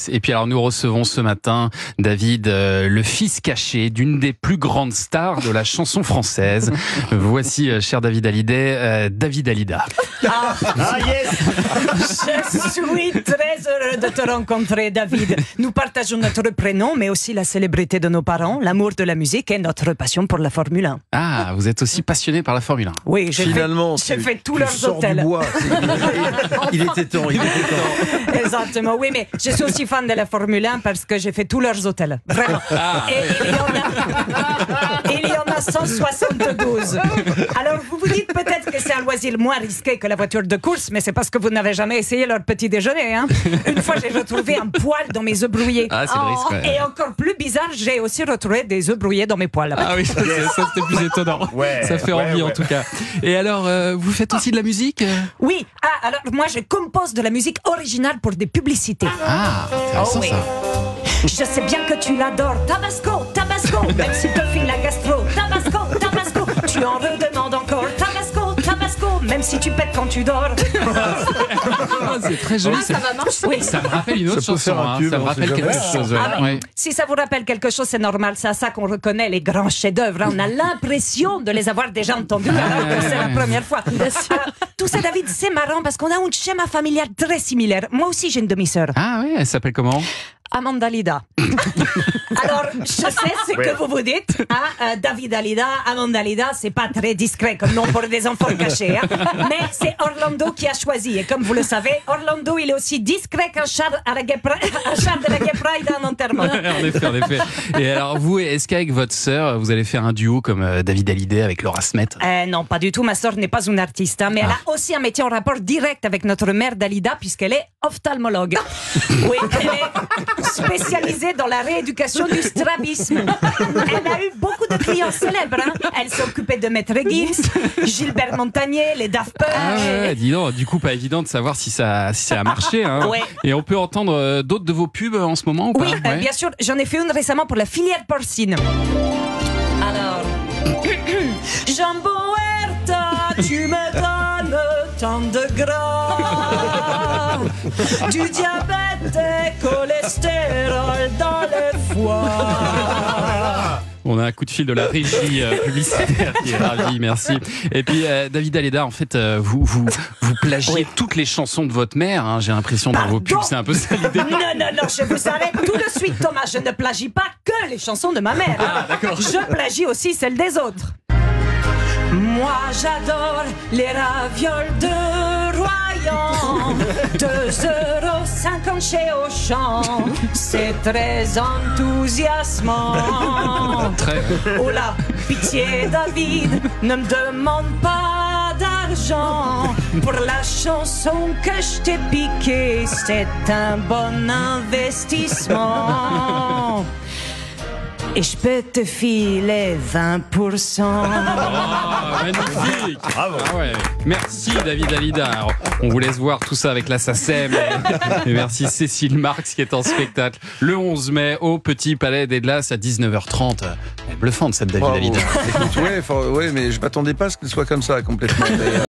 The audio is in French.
Suisse. Et puis alors nous recevons ce matin David, euh, le fils caché d'une des plus grandes stars de la chanson française. Voici, euh, cher David Hallyday, euh, David Hallyda. Ah, yes Je suis très heureux de te rencontrer, David. Nous partageons notre prénom, mais aussi la célébrité de nos parents, l'amour de la musique et notre passion pour la Formule 1. Ah, vous êtes aussi passionné par la Formule 1. Oui, j'ai Finalement, fait, fait tous leurs sors du hôtels. bois. Il était temps, il était temps. Exactement, oui, mais je suis aussi fan de la Formule 1 parce que j'ai fait tous leurs hôtels. Vraiment. Ah. Et il y, en a, il y en a 172. Alors, vous vous dites peut-être c'est un loisir moins risqué que la voiture de course, mais c'est parce que vous n'avez jamais essayé leur petit déjeuner. Hein. Une fois, j'ai retrouvé un poil dans mes œufs brouillés. Ah, c'est le risque, ouais. Et encore plus bizarre, j'ai aussi retrouvé des œufs brouillés dans mes poils. Ah oui, ça, c'était plus étonnant. Ouais, ça fait ouais, envie en tout cas. Et alors, euh, vous faites aussi de la musique euh Oui, ah, alors moi, je compose de la musique originale pour des publicités. Ah, intéressant Oh oui. ça. Je sais bien que tu l'adores. Tabasco, Tabasco, même si te file la gastro. Tabasco, Tabasco, tu en redemandes encore. Tabasco, Tabasco, même si tu pètes quand tu dors. Ah, c'est très joli. ça, va marcher. Oui. ça me rappelle une autre Ça chanson. un hein. tube, ça me rappelle jamais. quelque chose. ouais. Ah, mais Ouais. Si ça vous rappelle quelque chose, c'est normal. C'est à ça qu'on reconnaît les grands chefs-d'œuvre. hein. On a l'impression de les avoir déjà entendus alors que c'est la première fois. Euh, tout ça, David, c'est marrant parce qu'on a un schéma familial très similaire. Moi aussi, j'ai une demi-sœur. Ah oui, elle s'appelle comment? Amanda Lida. Alors, je sais ce que vous vous dites. hein, euh, David Alida, Amanda Lida, c'est pas très discret comme nom pour des enfants cachés. hein. Mais c'est Orlando qui a choisi. Et comme vous le savez, Orlando, il est aussi discret qu'un char, à la Gay Pri- un char de la Gay Pride à un enterrement. en effet, en effet. Et alors, vous, est-ce qu'avec votre sœur, vous allez faire un duo comme euh, David Hallyday avec Laura Smet? Euh, non, pas du tout. Ma sœur n'est pas une artiste, hein, mais elle a aussi un métier en rapport direct avec notre mère Dalida, puisqu'elle est ophtalmologue. Oui, elle est spécialisée dans la rééducation du strabisme. Elle a eu beaucoup de clients célèbres. hein. Elle s'est occupée de Maître Gims, Gilbert Montagnier, les Daft Punk. Ah ouais, ouais, dis donc, du coup, pas évident de savoir si ça, si ça a marché. Hein. Ouais. Et on peut entendre euh, d'autres de vos pubs en ce moment ou pas? Oui, euh, Ouais. bien sûr, j'en ai fait une récemment pour la filière porcine. Alors, Jambon Huerta, tu me donnes tant de gras, du diabète et cholestérol dans le foie. On a un coup de fil de la régie euh, publicitaire qui est ravi, merci. Et puis, euh, David Aleda, en fait, euh, vous, vous, vous plagiez toutes les chansons de votre mère. hein, J'ai l'impression dans vos pubs, c'est un peu ça l'idée. Non, non, non, je vous arrête tout de suite, Thomas. Je ne plagie pas que les chansons de ma mère. Ah, d'accord. Je plagie aussi celles des autres. Moi, j'adore les ravioles de Royan. 2,50 euros chez Auchan. C'est très enthousiasmant. Très. Oh là, pitié David, ne me demande pas d'argent pour la chanson que je t'ai piquée. C'est un bon investissement. Et je peux te filer 20%. Ah, magnifique Bravo. Ah ouais. Merci David Alida. Alors, on vous laisse voir tout ça avec la SACEM. Et merci Cécile Marx qui est en spectacle le 11 mai au Petit Palais des Glaces à 19h30. Elle est bluffante cette David. Alida. Ouais, mais je m'attendais pas à ce qu'elle soit comme ça complètement.